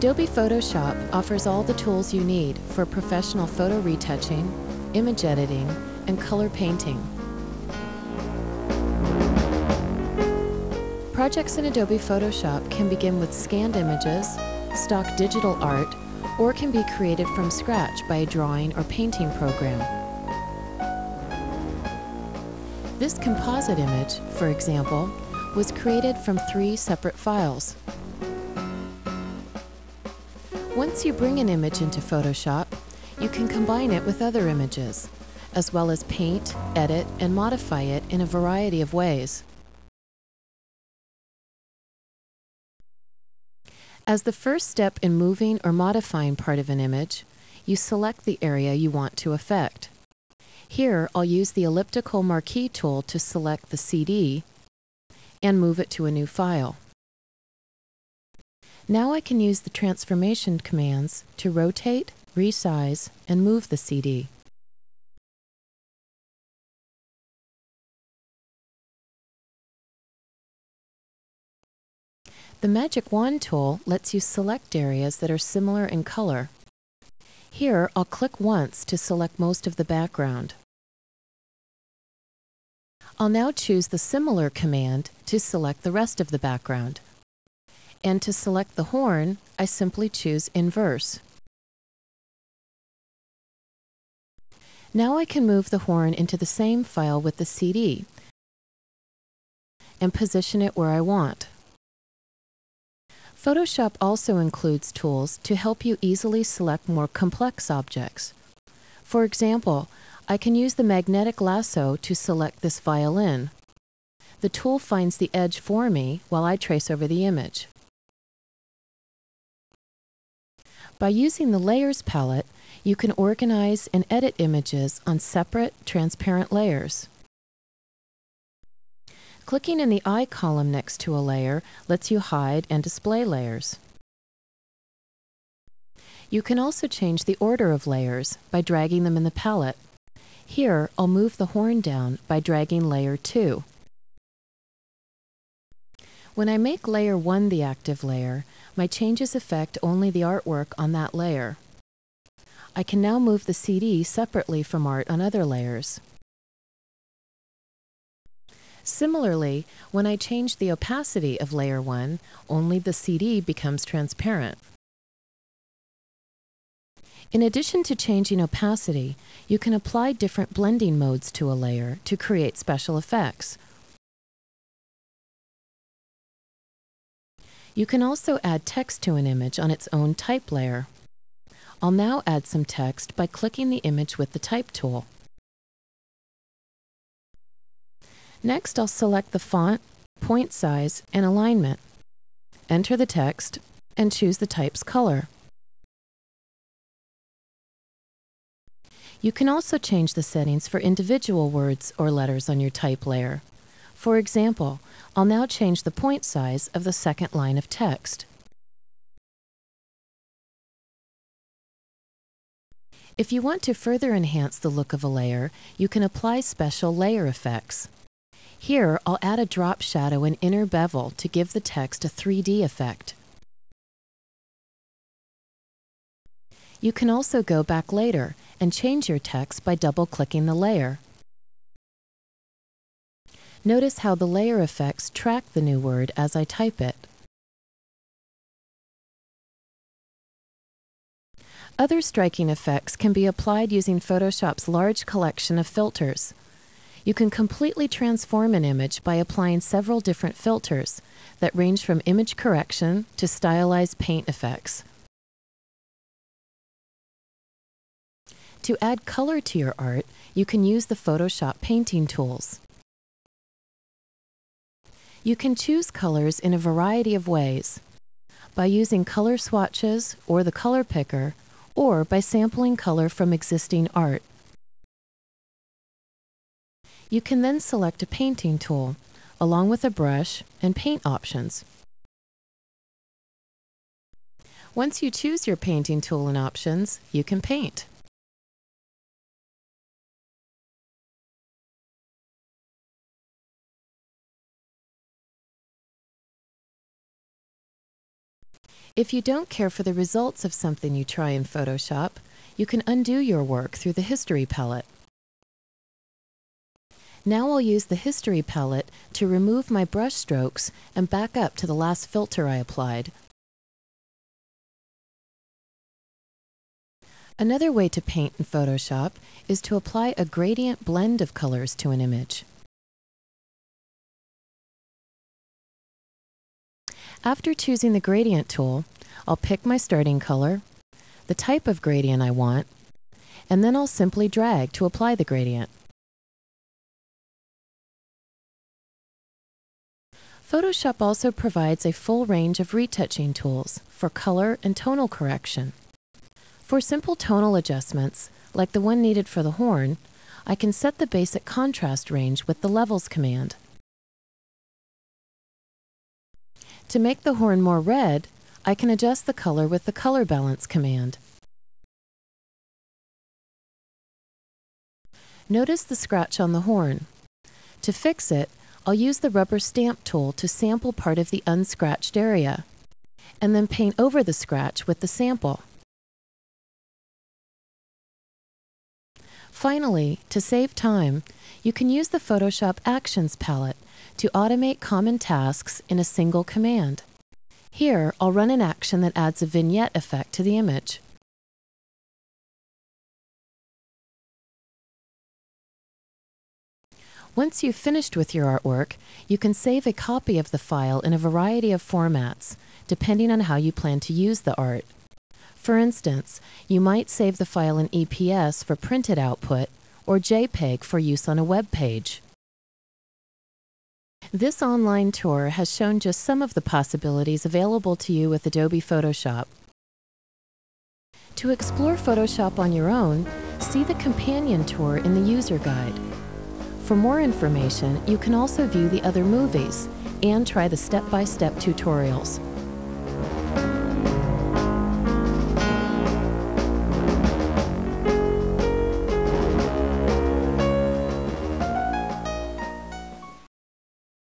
Adobe Photoshop offers all the tools you need for professional photo retouching, image editing, and color painting. Projects in Adobe Photoshop can begin with scanned images, stock digital art, or can be created from scratch by a drawing or painting program. This composite image, for example, was created from three separate files. Once you bring an image into Photoshop, you can combine it with other images, as well as paint, edit, and modify it in a variety of ways. As the first step in moving or modifying part of an image, you select the area you want to affect. Here, I'll use the elliptical marquee tool to select the CD and move it to a new file. Now I can use the transformation commands to rotate, resize, and move the CD. The Magic Wand tool lets you select areas that are similar in color. Here, I'll click once to select most of the background. I'll now choose the Similar command to select the rest of the background. And to select the horn, I simply choose Inverse. Now I can move the horn into the same file with the CD and position it where I want. Photoshop also includes tools to help you easily select more complex objects. For example, I can use the magnetic lasso to select this violin. The tool finds the edge for me while I trace over the image. By using the Layers palette, you can organize and edit images on separate, transparent layers. Clicking in the eye column next to a layer lets you hide and display layers. You can also change the order of layers by dragging them in the palette. Here, I'll move the horn down by dragging layer 2. When I make layer 1 the active layer, my changes affect only the artwork on that layer. I can now move the CD separately from art on other layers. Similarly, when I change the opacity of layer 1, only the CD becomes transparent. In addition to changing opacity, you can apply different blending modes to a layer to create special effects. You can also add text to an image on its own type layer. I'll now add some text by clicking the image with the Type tool. Next, I'll select the font, point size, and alignment. Enter the text and choose the type's color. You can also change the settings for individual words or letters on your type layer. For example, I'll now change the point size of the second line of text. If you want to further enhance the look of a layer, you can apply special layer effects. Here, I'll add a drop shadow and inner bevel to give the text a 3D effect. You can also go back later and change your text by double-clicking the layer. Notice how the layer effects track the new word as I type it. Other striking effects can be applied using Photoshop's large collection of filters. You can completely transform an image by applying several different filters that range from image correction to stylized paint effects. To add color to your art, you can use the Photoshop painting tools. You can choose colors in a variety of ways. By using color swatches or the color picker, or by sampling color from existing art. You can then select a painting tool, along with a brush and paint options. Once you choose your painting tool and options, you can paint. If you don't care for the results of something you try in Photoshop, you can undo your work through the History palette. Now I'll use the History palette to remove my brush strokes and back up to the last filter I applied. Another way to paint in Photoshop is to apply a gradient blend of colors to an image. After choosing the gradient tool, I'll pick my starting color, the type of gradient I want, and then I'll simply drag to apply the gradient. Photoshop also provides a full range of retouching tools for color and tonal correction. For simple tonal adjustments, like the one needed for the horn, I can set the basic contrast range with the Levels command. To make the horn more red, I can adjust the color with the Color Balance command. Notice the scratch on the horn. To fix it, I'll use the rubber stamp tool to sample part of the unscratched area, and then paint over the scratch with the sample. Finally, to save time, you can use the Photoshop Actions palette to automate common tasks in a single command. Here, I'll run an action that adds a vignette effect to the image. Once you've finished with your artwork, you can save a copy of the file in a variety of formats, depending on how you plan to use the art. For instance, you might save the file in EPS for printed output or JPEG for use on a web page. This online tour has shown just some of the possibilities available to you with Adobe Photoshop. To explore Photoshop on your own, see the companion tour in the user guide. For more information, you can also view the other movies and try the step-by-step -step tutorials.